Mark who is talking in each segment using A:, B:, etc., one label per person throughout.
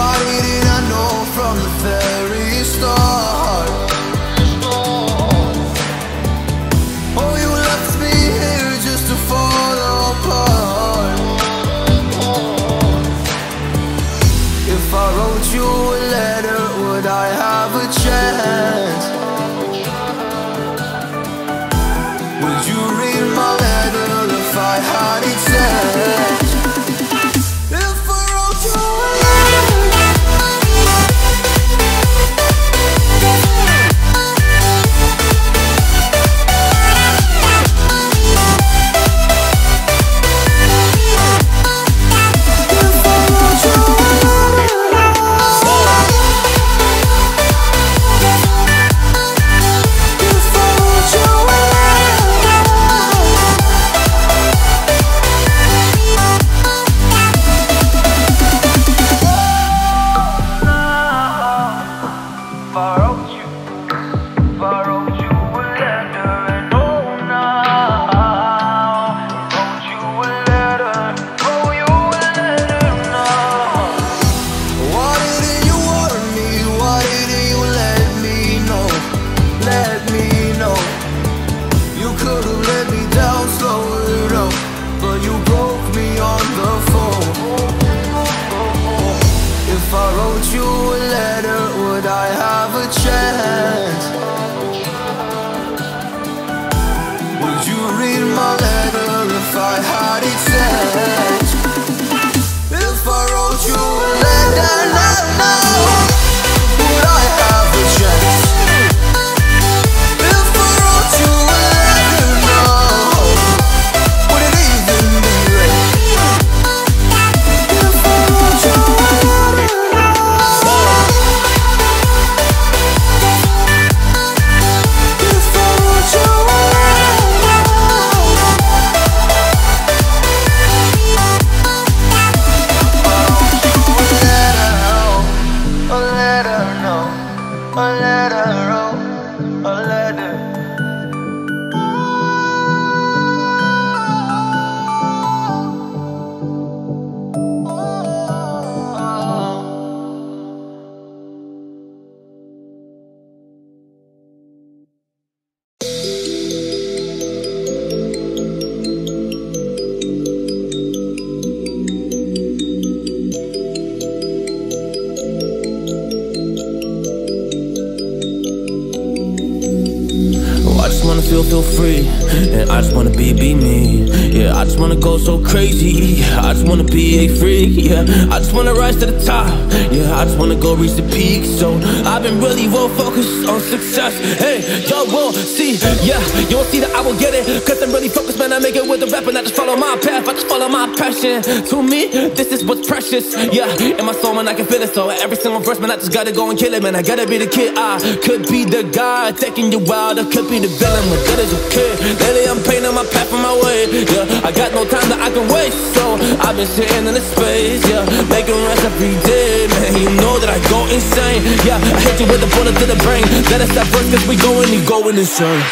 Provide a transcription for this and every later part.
A: Why didn't I know from the very start? Oh, you left me here just to fall apart. If I wrote you a letter, would I have a chance? Would you If I wrote you a letter, would I have a chance?
B: Crazy. I just wanna be a freak. Yeah, I just wanna rise to the top. Yeah, I just wanna go reach the peak. So I've been really well focused on success. Hey, y'all will see. Yeah, you won't see that I will get it. Cause I'm really focused, man. I make it with the rap and I just follow my path. I just follow my passion. To me, this is what's precious. Yeah, in my soul, man, I can feel it. So every single verse, man, I just gotta go and kill it, man. I gotta be the kid. I could be the guy taking you wild. I could be the villain. What good as a kid? Lately, I'm painting my path on my way. Yeah, I got no time that I can waste. So I've been sitting in the space. Yeah, making rest every day, man. You know that I go insane. Yeah, I hit you with a bullet to the brain. Let us stop first, cause we going, you going insane.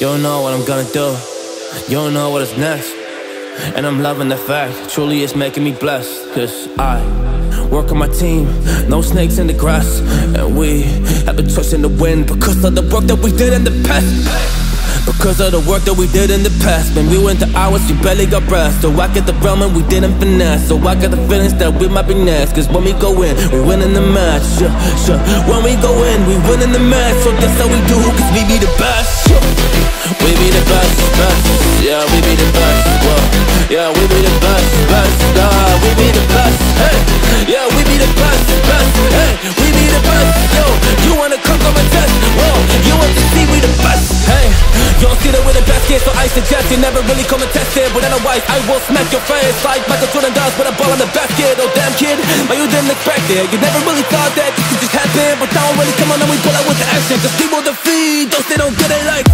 B: You don't know what I'm gonna do. You don't know what is next. And I'm loving the fact, truly it's making me blessed. Cause I work on my team, no snakes in the grass. And we have been twisting the wind because of the work that we did in the past. Because of the work that we did in the past Man, we went to hours, you barely got breath. So I get the realm and we didn't finesse. So I got the feelings that we might be next. Cause when we go in, we win in the match yeah, sure. When we go in, we win in the match. So that's how we do, cause we be the best yeah. We be the best, best Yeah, we be the best, whoa. Yeah, we be the best, best Nah, we be the best, hey. Yeah, we be the best, best Hey, we be the best, yo. You wanna you never really come and test it But otherwise I will smack your face. Like Michael Jordan does with a ball in the basket. Oh damn kid, but you didn't expect it. You never really thought that this could just happen But now I'm really come on and we pull out with the action. Cause people defeat those they don't get it like